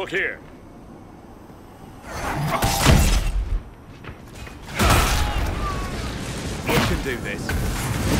Look here. We can do this.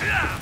Namalana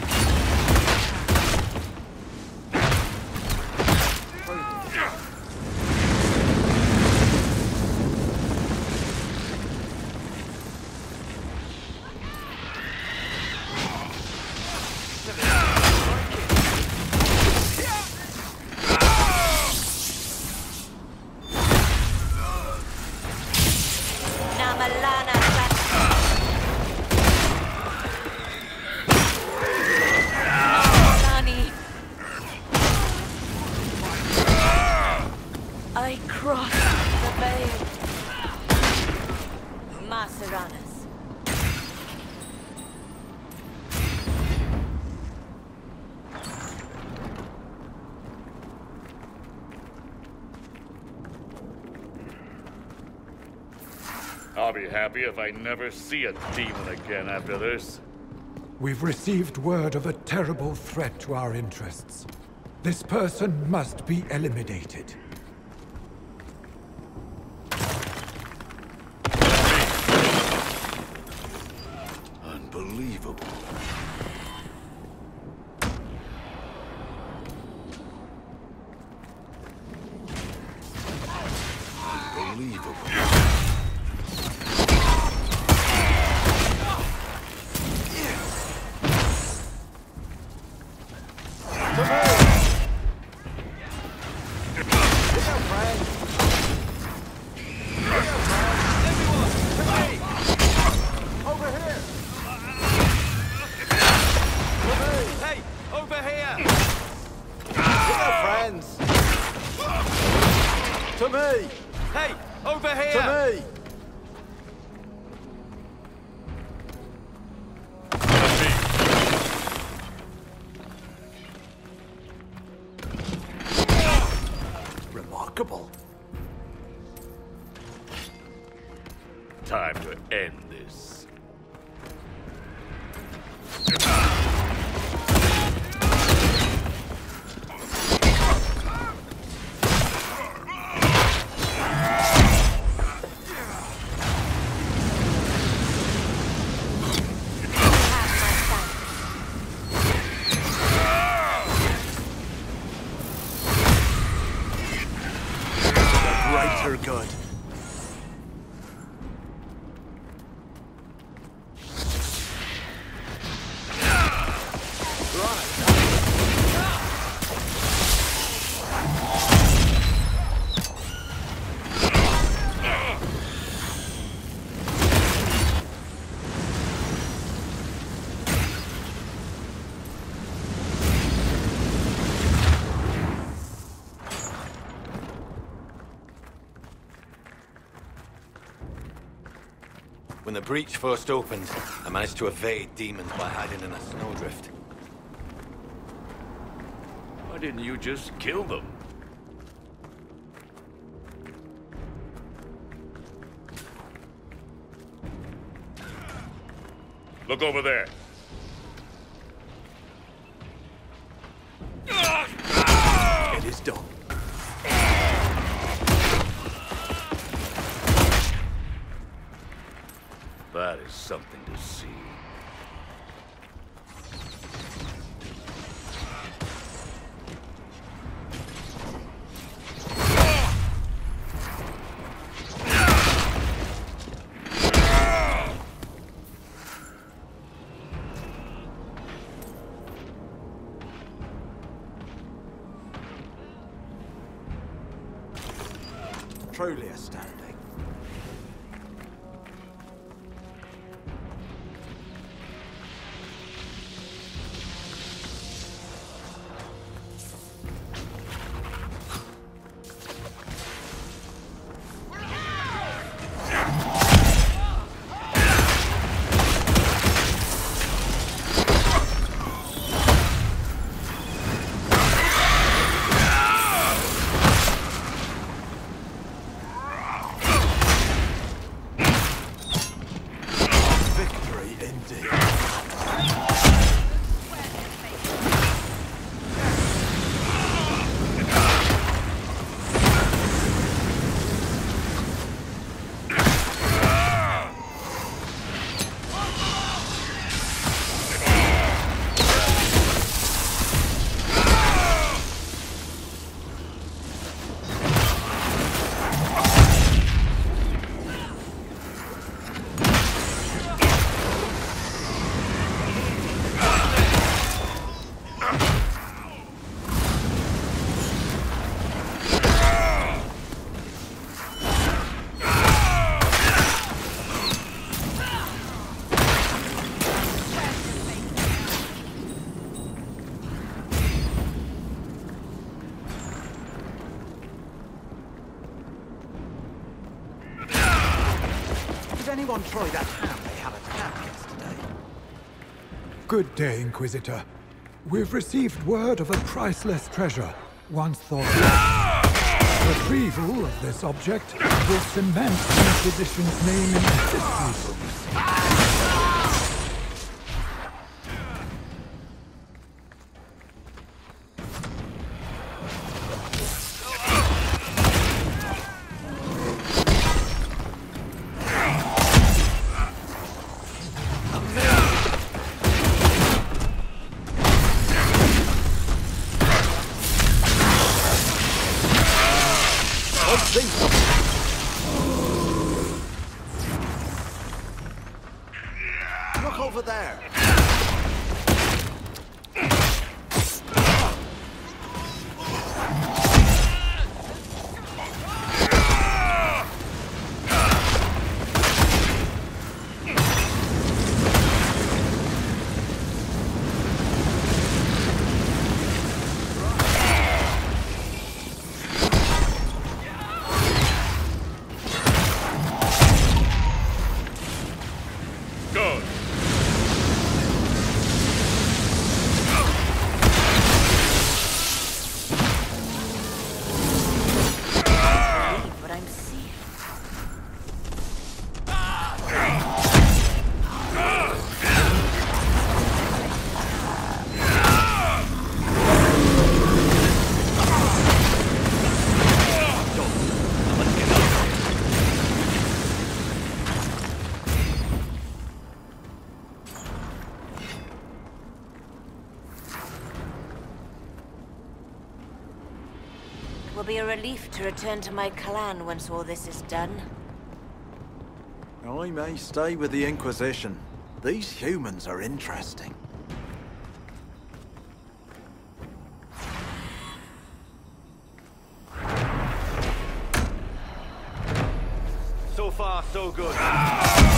Ma serannas. I'll be happy if I never see a demon again after this. We've received word of a terrible threat to our interests. This person must be eliminated. Unbelievable. To me! Hey, over here! To me! Remarkable. Time to end Greater good. The breach first opened, I managed to evade demons by hiding in a snowdrift. Why didn't you just kill them? Look over there. That is something to see. Truly astounding. Anyone try that ham they had at camp yesterday? Good day, Inquisitor. We've received word of a priceless treasure, once thought. Retrieval of this object will cement the Inquisition's name in history books. Think be a relief to return to my clan once all this is done. I may stay with the Inquisition. These humans are interesting. So far, so good. I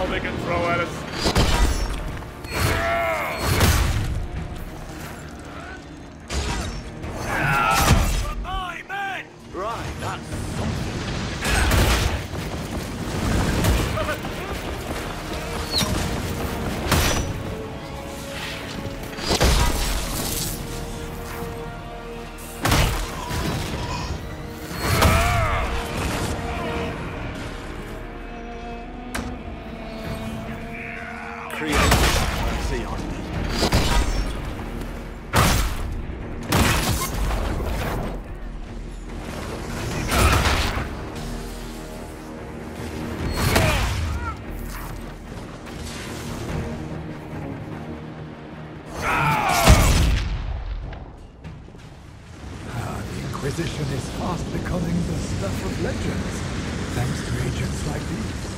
all they can throw at us. Inquisition is fast becoming the stuff of legends, thanks to agents like these.